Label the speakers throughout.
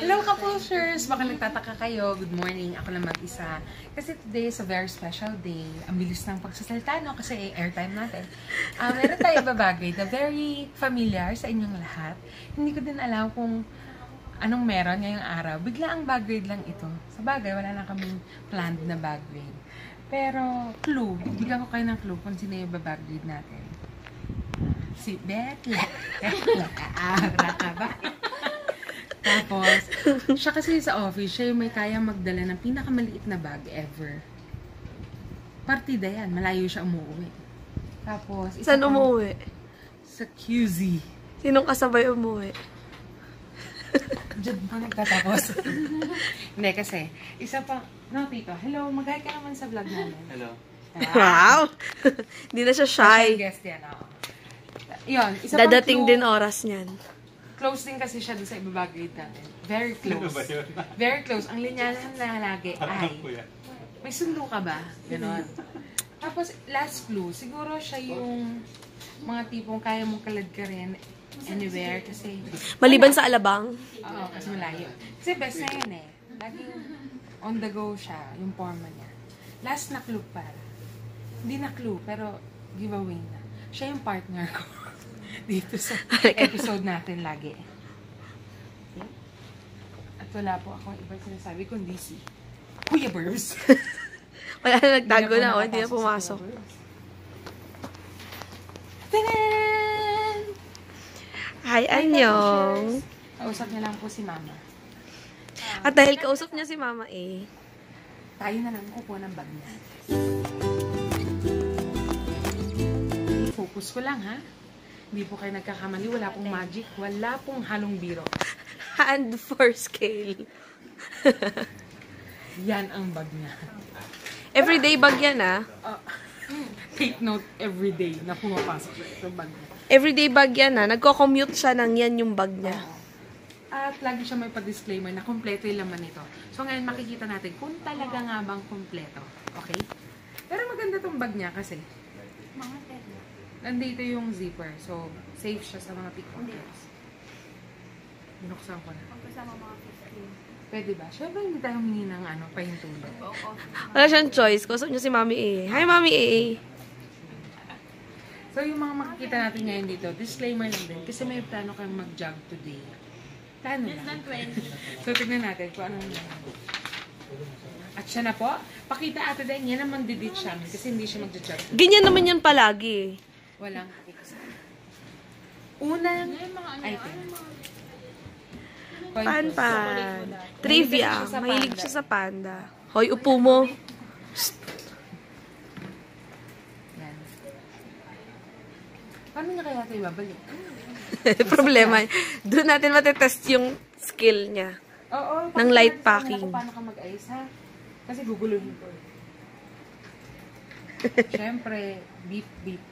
Speaker 1: Hello, Kapushers! Baka nagtataka kayo. Good morning. Ako lang mag-isa. Kasi today is a very special day. Ang bilis ng pagsasalita, no? Kasi airtime natin. Uh, meron tayo babagay na very familiar sa inyong lahat. Hindi ko din alam kung anong meron ngayong araw. Bigla ang bag grade lang ito. Sa bagay, wala na kaming planned na bag grade. Pero, clue. Bigyan ko kayo ng clue kung sino yung babag grade natin. Si Beth. Aara ka ba? Tapos, siya kasi sa office, siya yung may kaya magdala ng pinakamaliit na bag ever. Partida yan. Malayo siya umuwi. Tapos, isa
Speaker 2: Saan
Speaker 1: pang-
Speaker 2: umuwi?
Speaker 1: Sa QZ.
Speaker 2: Sinong kasabay umuwi?
Speaker 1: Diyan pa nagtatapos. Hindi kasi, isa pa, no tito, hello, mag-hi ka naman sa vlog namin.
Speaker 3: Hello.
Speaker 2: Wow! Hindi na siya
Speaker 1: special
Speaker 2: shy.
Speaker 1: guest yan, oo. Yun, isa pang
Speaker 2: Dadating
Speaker 1: clue,
Speaker 2: din oras niyan.
Speaker 1: Close din kasi siya doon sa ibabag grade natin. Very
Speaker 3: Ano
Speaker 1: close.
Speaker 3: ba yun?
Speaker 1: Very close. Ang linyahan na lagi ay,
Speaker 3: yan.
Speaker 1: may sundo ka ba? Ganon. Tapos, last clue, siguro siya yung mga tipong kaya mong kalad ka rin anywhere kasi,
Speaker 2: Maliban sa alabang.
Speaker 1: oo, kasi malayo. Kasi best na yun eh. Laging on the go siya, yung forma niya. Last na clue para. Hindi na clue, pero giveaway na. Siya yung partner ko dito sa episode natin lagi. Okay? At wala po ako iba sinasabi kundi si Kuya Burbs.
Speaker 2: Wala na nagtago na,
Speaker 1: po
Speaker 2: oh, hindi na pumasok.
Speaker 1: Tanan!
Speaker 2: Hi, anyong!
Speaker 1: Kausap niya lang po si Mama.
Speaker 2: At dahil kausap niya si Mama eh,
Speaker 1: Tayo na lang kukuha ng bag niya. Focus ko lang ha. Hindi po kayo nagkakamali. Wala pong magic. Wala pong halong biro.
Speaker 2: hand for scale.
Speaker 1: Yan ang bag niya.
Speaker 2: Everyday bag yan ah.
Speaker 1: Uh, take note every day na pumapasok sa bag niya.
Speaker 2: Everyday bag yan ah. Nagko-commute siya ng yan yung bag niya.
Speaker 1: At lagi siya may pa-disclaimer na kompleto yung laman nito. So ngayon makikita natin kung talaga nga bang kompleto. Okay? Pero maganda tong bag niya kasi nandito yung zipper. So, safe siya sa mga pickpockets. Binuksan ko na. Pwede ba? Siyempre hindi tayo humingi ng ano, pahintulot.
Speaker 2: Wala siyang choice. Kausap niya si Mami A. Hi, Mami A.
Speaker 1: So, yung mga makikita natin ngayon dito, disclaimer lang din. Kasi may plano kang mag-jog today. Plano lang. So, tignan natin kung anong At siya na po. Pakita ate din, yan ang magdidit siya. Kasi hindi siya mag-jog.
Speaker 2: Ganyan naman yan palagi.
Speaker 1: Walang Unang item. Coin
Speaker 2: Pan
Speaker 1: purse.
Speaker 2: pan. Trivia.
Speaker 1: Mahilig siya sa
Speaker 2: Mahilig
Speaker 1: panda.
Speaker 2: siya sa panda. Hoy, upo mo.
Speaker 1: Yan. Paano niya kaya ito ibabalik?
Speaker 2: Problema. Doon natin matetest yung skill niya.
Speaker 1: Oo.
Speaker 2: Ng light packing.
Speaker 1: Paano ka mag-ayos ha? Kasi guguluhin ko. Siyempre, beep beep.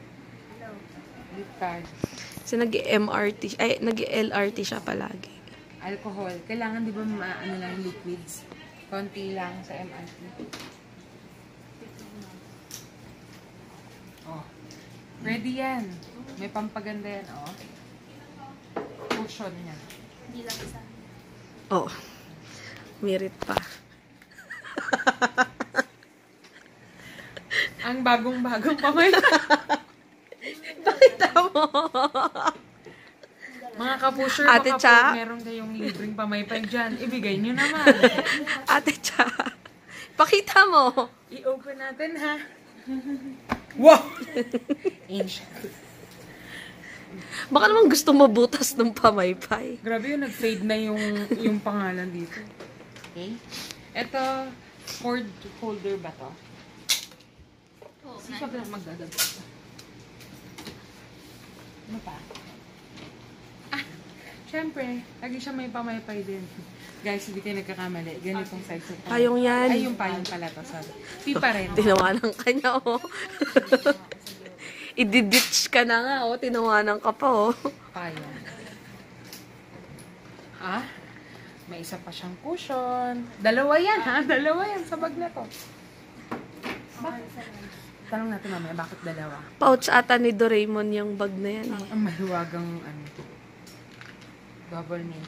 Speaker 2: So, nag-MRT, ay, nag-LRT siya palagi.
Speaker 1: Alcohol. Kailangan di ba ma- ano lang liquids? Konti lang sa MRT. Oh. Ready yan. May pampaganda yan, oh. Cushion niya.
Speaker 2: Oh. Merit pa.
Speaker 1: Ang bagong-bagong pamay.
Speaker 2: Mo.
Speaker 1: Mga kapusher,
Speaker 2: Ate
Speaker 1: baka
Speaker 2: Cha?
Speaker 1: po meron kayong libreng pamaypay dyan. Ibigay nyo naman.
Speaker 2: Ate Cha. Pakita mo.
Speaker 1: I-open natin, ha? wow! Ancient.
Speaker 2: Baka naman gusto mabutas ng pamaypay.
Speaker 1: Grabe yun, nag-fade na yung, yung pangalan dito. Okay? Ito, cord holder ba to? Ba magdadagot pa? Ano pa? Ah, syempre, lagi siya may pamaypay din. Guys, hindi kayo nagkakamali. Ganitong size ng payong.
Speaker 2: Payong yan.
Speaker 1: Ay, yung payong pala to. Sorry. Pipa rin.
Speaker 2: Tinawanan ka niya, oh. Ididitch ka na nga, oh. Tinawanan ka pa, oh.
Speaker 1: Payong. Ah, may isa pa siyang cushion. Dalawa yan, ha? Dalawa yan sa bag na to. Bakit? Tanong natin mamaya, bakit dalawa?
Speaker 2: Pouch ata ni Doraemon yung bag na yan. Ang, eh.
Speaker 1: Ah, ang mahiwagang ano, bubble niya.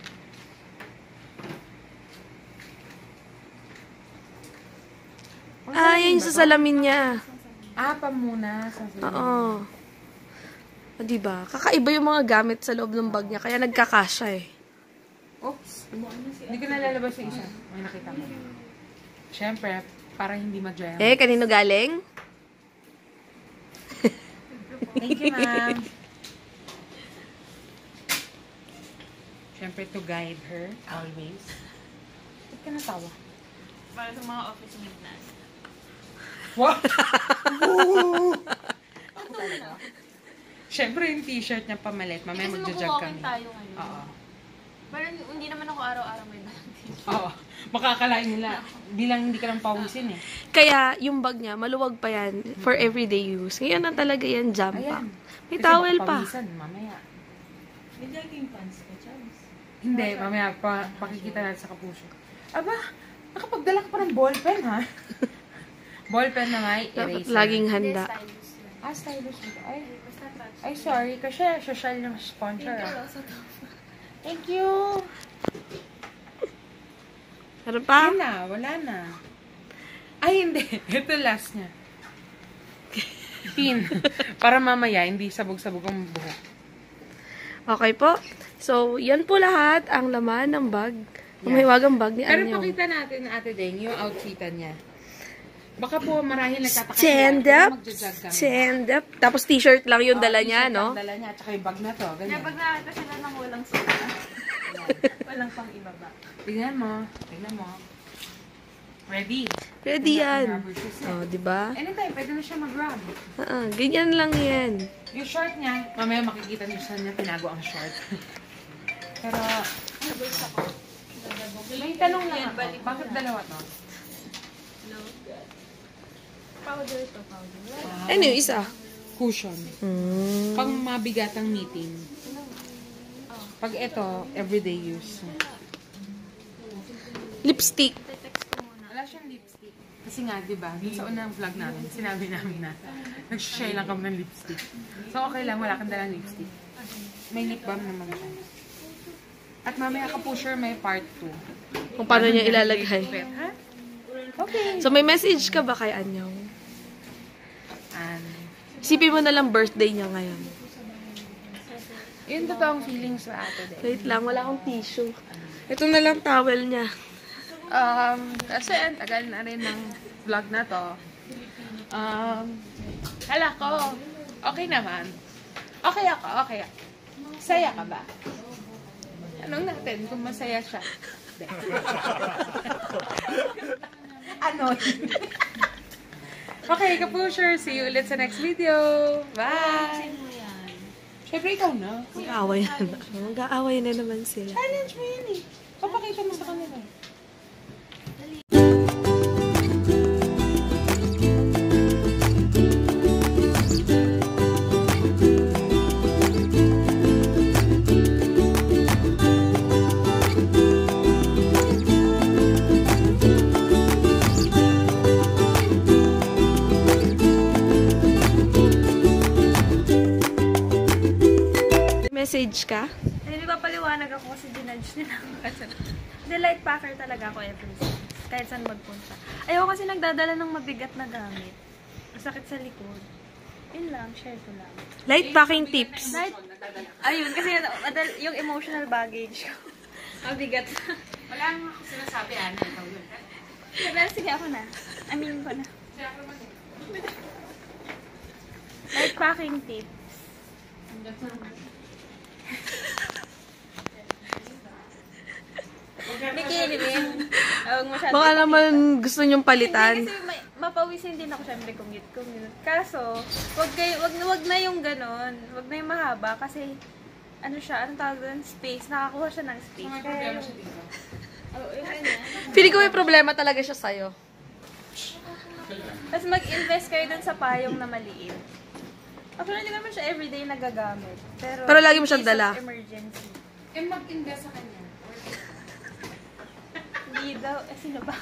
Speaker 2: Ah, yun sa salamin niya.
Speaker 1: Ah, pa muna.
Speaker 2: Oo. Ah, o, diba? Kakaiba yung mga gamit sa loob ng bag niya, kaya nagkakasya eh.
Speaker 1: Oops. Hindi ko nalalabas yung isa. May nakita ko. Siyempre, para hindi mag-jam.
Speaker 2: Eh, kanino galing?
Speaker 1: Thank you, ma'am. Siyempre, to guide her always. Ba't ka natawa?
Speaker 3: Para sa mga office mate na.
Speaker 1: What? Siyempre, yung t-shirt niya pamalit. Mamaya
Speaker 3: Kasi mag-walking
Speaker 1: kami.
Speaker 3: tayo ngayon.
Speaker 1: Oo.
Speaker 3: Pero hindi naman ako araw-araw may t-shirt.
Speaker 1: Oo. Makakalain nila. Bilang hindi ka lang pawisin eh.
Speaker 2: Kaya, yung bag niya, maluwag pa yan for everyday use. Ngayon na talaga yan, jam.
Speaker 1: Ayan.
Speaker 2: May
Speaker 1: Kasi
Speaker 2: towel
Speaker 1: baka
Speaker 2: pa.
Speaker 1: pawisan, mamaya.
Speaker 3: May jogging pants ka, Charles.
Speaker 1: Hindi, mamaya pa, pakikita natin sa kapuso. Aba, nakapagdala ka pa ng ballpen ha? ballpen na nga, eraser.
Speaker 2: Laging handa.
Speaker 1: Ah, stylus dito. Ay, ay sorry, kasi social yung sponsor.
Speaker 3: Thank you,
Speaker 1: ah.
Speaker 3: Rosa to.
Speaker 1: Thank you.
Speaker 2: Meron pa?
Speaker 1: Yun na, wala na. Ay, hindi. Ito last niya. Pin. Para mamaya, hindi sabog-sabog ang buhok.
Speaker 2: Okay po. So, yan po lahat ang laman ng bag. Ang mahiwagang bag ni
Speaker 1: Pero
Speaker 2: Anyo.
Speaker 1: pakita natin, Ate Deng, yung outfitan niya. Baka po marahil nagtataka
Speaker 2: Stand
Speaker 1: sila,
Speaker 2: up.
Speaker 1: Magjajag kami.
Speaker 2: Stand up. Tapos t-shirt lang yung
Speaker 1: Oh,
Speaker 2: dala niya, no?
Speaker 1: ang dala niya, at saka yung bag na to. Ganyan.
Speaker 3: pag nakita sila ng walang suka, walang pang ibaba.
Speaker 1: Tignan mo. Tignan mo. Ready?
Speaker 2: Ready yan.
Speaker 1: Na.
Speaker 2: Oh, di ba?
Speaker 1: Anytime, pwede na siya mag-rub.
Speaker 2: Ah, ganyan lang yan.
Speaker 1: Yung short niya, mamaya makikita niyo sa niya tinago ang short. Pero, may tanong lang ako. Bakit dalawa to?
Speaker 3: Powder to, powder.
Speaker 2: Ano yung isa?
Speaker 1: Cushion.
Speaker 2: Hmm.
Speaker 1: Pang mabigatang meeting. Pag ito, everyday use.
Speaker 2: Lipstick.
Speaker 3: Text ko muna.
Speaker 1: Wala siyang lipstick. Kasi nga, di ba, sa unang vlog namin, sinabi namin na nag-share lang kami ng lipstick. So, okay lang, wala kang dalang lipstick. May lip balm naman siya. At mamaya ka po sure may part 2.
Speaker 2: Kung paano niya ilalagay.
Speaker 1: Ha? Okay.
Speaker 2: So, may message ka ba kay Anyong?
Speaker 1: And,
Speaker 2: Isipin mo na lang birthday niya ngayon.
Speaker 1: yun totoong feelings sa ate din.
Speaker 2: Wait lang, wala akong tissue. Ito na lang towel niya.
Speaker 1: Um, kasi ang tagal na rin ng vlog na to. Um, hala ko, okay naman. Okay ako, okay ako. Saya ka ba? Anong natin kung masaya siya? Ano? Okay, kapusher. See you ulit sa next video. Bye! Siyempre, ikaw na.
Speaker 2: Mag-aaway na. Mag-aaway na naman sila.
Speaker 1: Challenge mo yun eh. Papakita mo sa kanila.
Speaker 2: Message ka?
Speaker 3: Hindi pa paliwanag ako kasi dinudge nila ako. Kasi the light packer talaga ako every since. Kahit saan magpunta. Ayoko kasi nagdadala ng mabigat na gamit. Masakit sa likod. Yun lang, share ko lang.
Speaker 2: Light packing tips.
Speaker 3: Light, ayun, kasi yung emotional baggage ko. Mabigat.
Speaker 1: Wala nga ako sinasabi, ano, ikaw yun.
Speaker 3: Pero sige ako na. Amin ko na. Light packing tips. Bikini din. Huwag masyado.
Speaker 2: Baka naman gusto niyong palitan.
Speaker 3: Hindi kasi may, mapawisin din ako syempre commute commute. Kaso, wag kayo wag, wag na yung ganon. Wag na yung mahaba kasi ano siya, anong tawag doon? Space. Nakakuha siya ng space.
Speaker 1: May
Speaker 3: Kaya
Speaker 1: problema
Speaker 3: yung-
Speaker 1: siya dito.
Speaker 2: Feeling ko may problema talaga siya sa'yo.
Speaker 3: Tapos mag-invest kayo dun sa payong na maliit. Actually, hindi naman siya everyday nagagamit. Pero,
Speaker 2: Pero lagi mo siyang
Speaker 3: case
Speaker 2: dala.
Speaker 3: emergency.
Speaker 1: Eh, mag-invest sa kanya.
Speaker 3: Hindi daw, eh, sino ba?